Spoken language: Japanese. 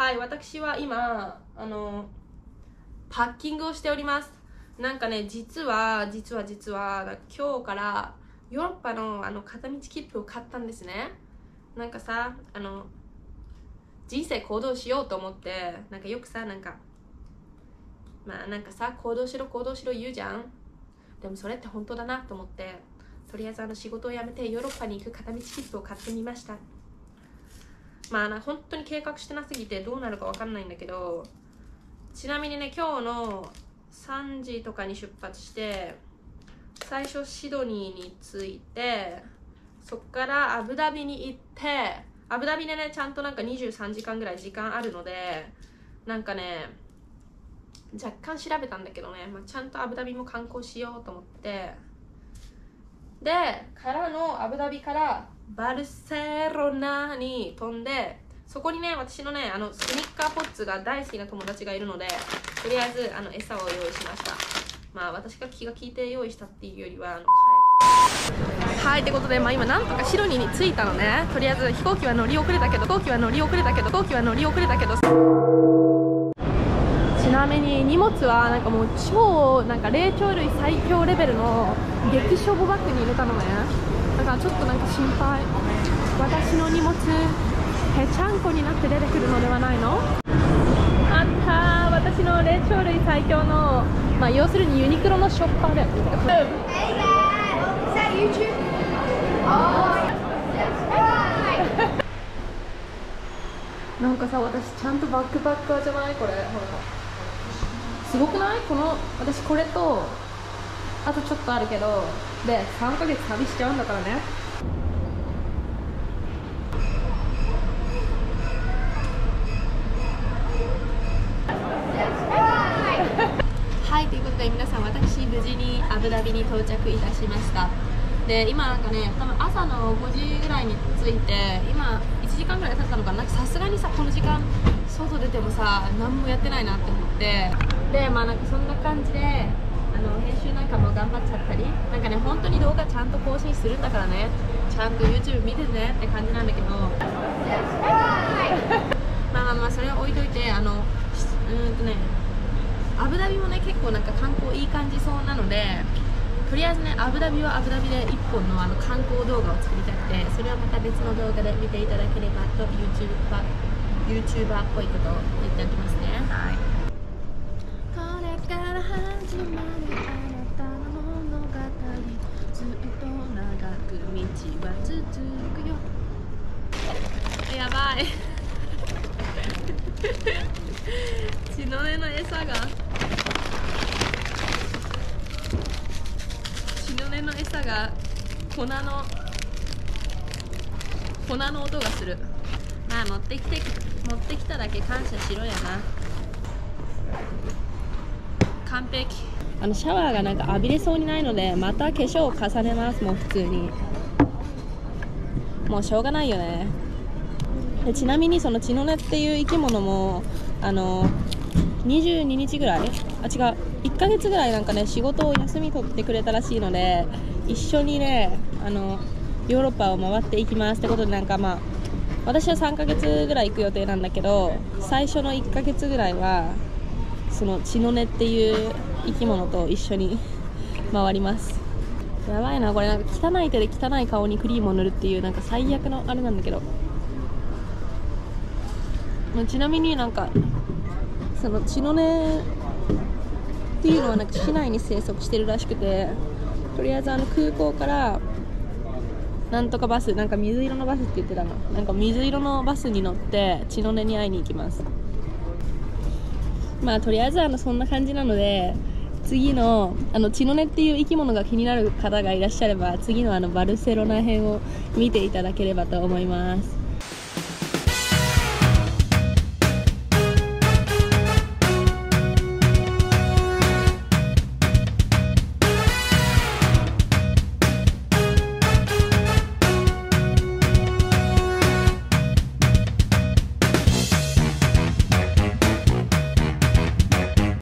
はい私は今あのパッキングをしております。なんかね実は実は実は今日からヨーロッパのあの片道切符を買ったんですね。なんかさあの人生行動しようと思ってなんかよくさなんかまあなんかさ行動しろ行動しろ言うじゃん。でもそれって本当だなと思ってとりあえずあの仕事を辞めてヨーロッパに行く片道切符を買ってみました。まあ本当に計画してなすぎてどうなるか分かんないんだけどちなみにね今日の3時とかに出発して最初シドニーに着いてそっからアブダビに行ってアブダビでねちゃんとなんか23時間ぐらい時間あるのでなんかね若干調べたんだけどね、まあ、ちゃんとアブダビも観光しようと思って。でからのアブダビからバルセロナに飛んでそこにね私のねあのスニッカーポッツが大好きな友達がいるのでとりあえずあの餌を用意しました。まあ私が気が利いて用意したっていうよりはあのはいってことで、まあ、今なんとかシドニーに着いたのね。とりあえず飛行機は乗り遅れたけど飛行機は乗り遅れたけど飛行機は乗り遅れたけど。ちなみに荷物はなんかもう超なんか霊長類最強レベルの激しょぼバッグに入れたのね。だからちょっとなんか心配。私の荷物ぺちゃんこになって出てくるのではないの？あった私の霊長類最強のまあ要するにユニクロのショッパーで。Hey man, is that YouTube? Oh, Hi. なんかさ私ちゃんとバックパッカーじゃない？これ。ほら。すごくない？この私これとあとちょっとあるけどで3ヶ月旅しちゃうんだからね。はい。ということで皆さん私無事にアブダビに到着いたしました。で今なんかね多分朝の5時ぐらいに着いて今1時間ぐらい経ったのかな。さすがにさこの時間外出てもさ何もやってないなって思って。でまあなんかそんな感じでの編集なんかも頑張っちゃったりなんかね本当に動画ちゃんと更新するんだからね。ちゃんと YouTube 見てねって感じなんだけど。まあまあまあそれは置いといてあのしうーんとねアブダビもね結構なんか観光いい感じそうなのでとりあえずねアブダビはアブダビで1本のあの観光動画を作りたくてそれはまた別の動画で見ていただければと YouTuber, YouTuber っぽいことを言っておきますね。はい。これから始まるあなたの物語ずっと長く道は続くよ。やばい。血の根の餌が。血の根の餌が粉の粉の音がする。まあ持ってきて持ってきただけ感謝しろやな。完璧。あのシャワーがなんか浴びれそうにないのでまた化粧を重ねますもう普通に。もうしょうがないよね。でちなみにその血の根っていう生き物もあの22日ぐらい？あ違う。1ヶ月ぐらいなんかね仕事を休み取ってくれたらしいので一緒にねあのヨーロッパを回っていきますってことでなんかまあ私は3ヶ月ぐらい行く予定なんだけど最初の1ヶ月ぐらいはその血の根っていう生き物と一緒に 回ります。やばいな。これなんか汚い手で汚い顔にクリームを塗るっていうなんか最悪のあれなんだけど。ちなみになんかその血の根っていうのはなんか市内に生息してるらしくてとりあえずあの空港からなんとかバスなんか水色のバスって言ってたの。なんか水色のバスに乗って血の根に会いに行きます。まあとりあえずあのそんな感じなので次のあの血の根っていう生き物が気になる方がいらっしゃれば次のあのバルセロナ編を見ていただければと思います。